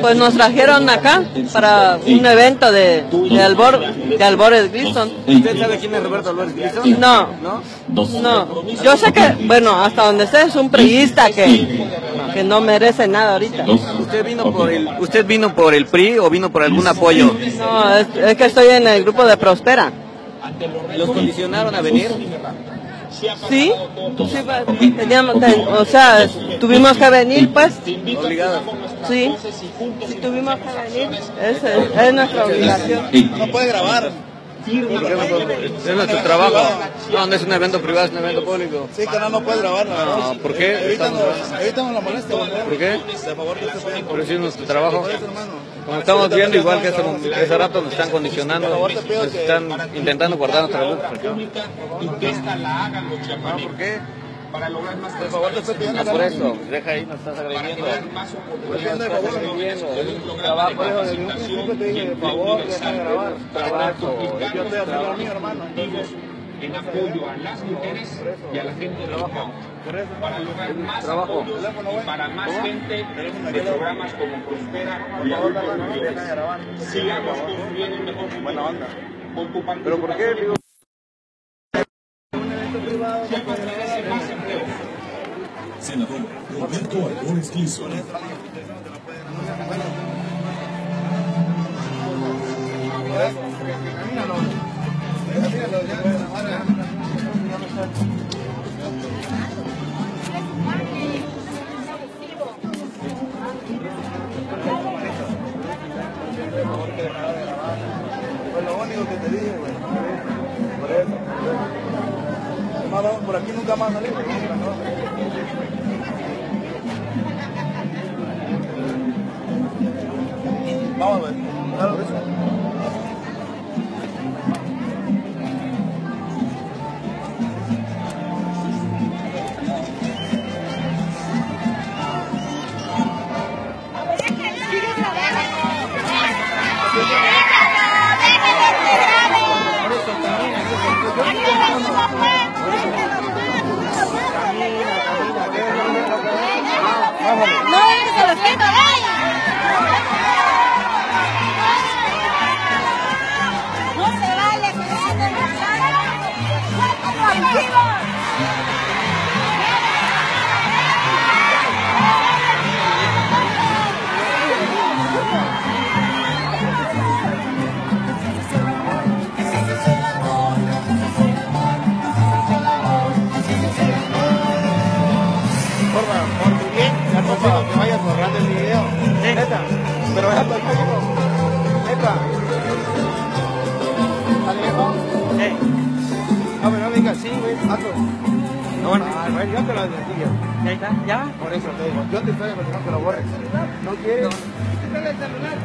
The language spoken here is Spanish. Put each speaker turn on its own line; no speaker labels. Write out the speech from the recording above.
Pues nos trajeron acá para un evento de, de, Albor, de Albores Gliston.
¿Usted sabe quién es Roberto Albores Gliston?
No,
¿No?
no. Yo sé que, bueno, hasta donde sé es un priista que, que no merece nada ahorita.
¿Usted vino por el usted vino por el PRI o vino por algún apoyo?
No, es, es que estoy en el grupo de Prospera.
¿Los condicionaron a venir?
Sí, sí pues, teníamos, ten- o sea, tuvimos que venir, pues,
Obligados.
Sí, sí tuvimos que venir, es, es, es nuestra obligación.
No puede grabar.
Es nuestro trabajo. No, no es un evento privado, es un evento público.
Sí, que no, no puede grabar.
No, ¿por qué?
Evítanos la molestia, por favor.
¿Por qué? Pero sí es nuestro trabajo. Como estamos viendo, igual que hace, que hace rato nos están condicionando, nos están intentando guardar nuestra luz. ¿Por qué?
Para lograr más
Por favor, te estoy pidiendo.
Por eso, deja ahí, nos estás agrediendo.
de
trabajo.
Por eso, desde un principio te dije, de favor, deja de grabar.
Trabajo.
Yo estoy haciendo lo mío, hermano.
en apoyo a las mujeres y a la gente del campo para lograr más
Trabajo.
y para más gente de programas como Prospera y
Por
Adultos Mayores.
de.
Sigamos construyendo un mejor futuro. Con tu
¿Pero por qué? Digo,
más empleo.
Senador Roberto Albores
lo por aquí nunca más salimos.
No,
aconsejo que vayas borrando el video. Neta. Pero. Neta. ¿Está lejos? Sí. No, pero no me digas sí, güey. Hazlo. No, bueno, yo te lo advertí ya.
¿Ya está? ¿Ya?
Por eso te digo. Yo te estoy advirtiendo que lo borres. ¿No quieres? Quítale el celular.